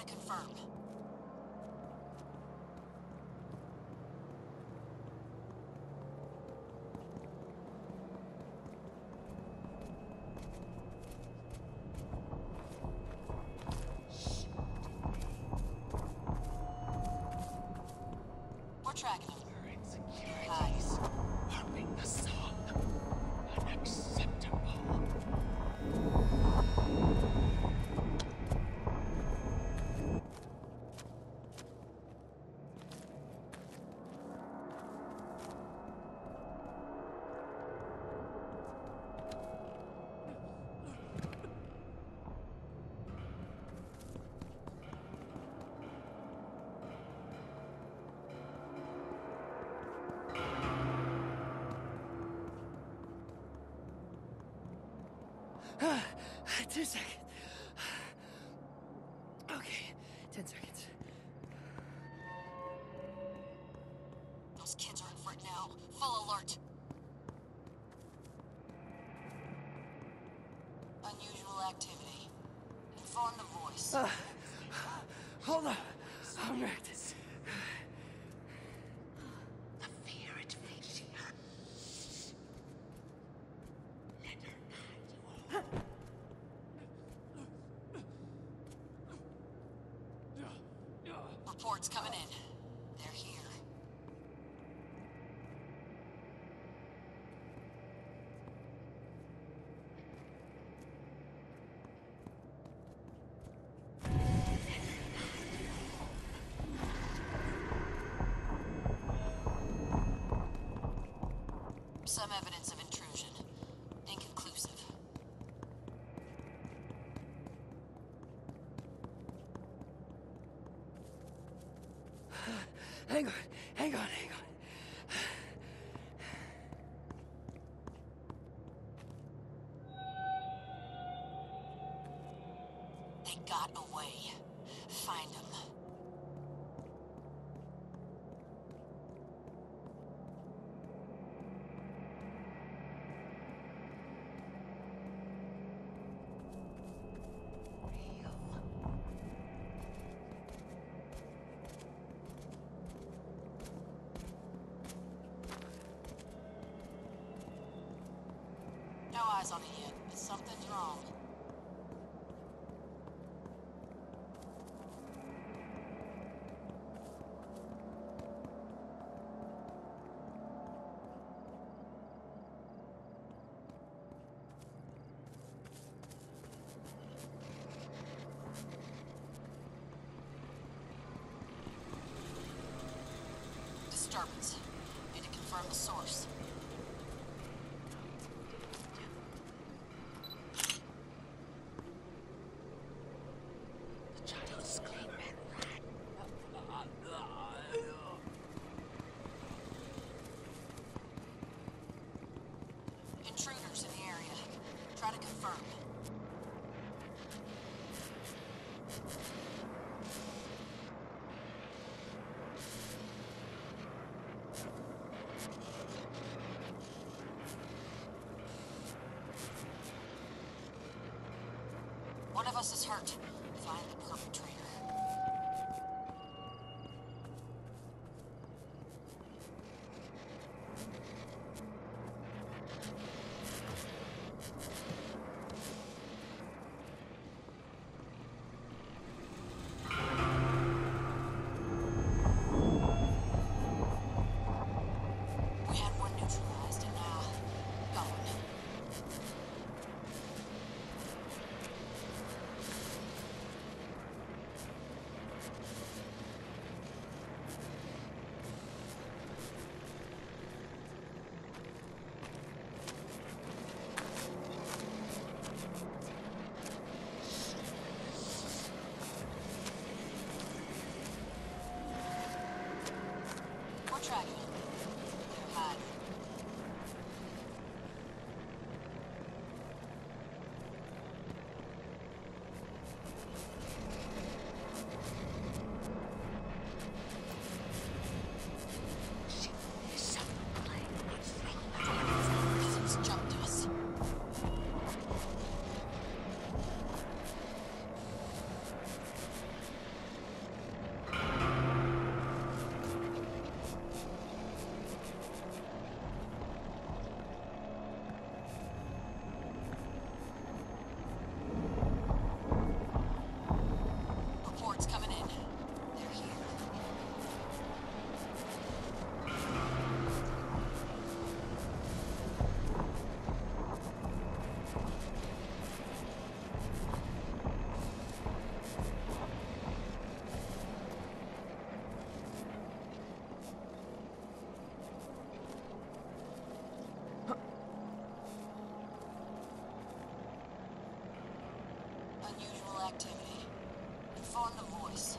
Try to confirm. We're tracking them. Insecurities harming the song. Two seconds. Okay, ten seconds. Those kids are in for it now. Full alert. Unusual activity. Inform the voice. Uh, hold on. I'm wrecked. The fear it makes you. Let her guide you. Reports coming in. They're here. Some evidence of intrusion. Inconclusive. Hang on, hang on, hang on. They got away. Find them. Eyes on it yet, but something's wrong. Disturbance. Need to confirm the source. Try to confirm. One of us is hurt. Find the perpetrator. Friday. on the voice.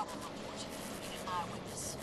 problem report. An eyewitness.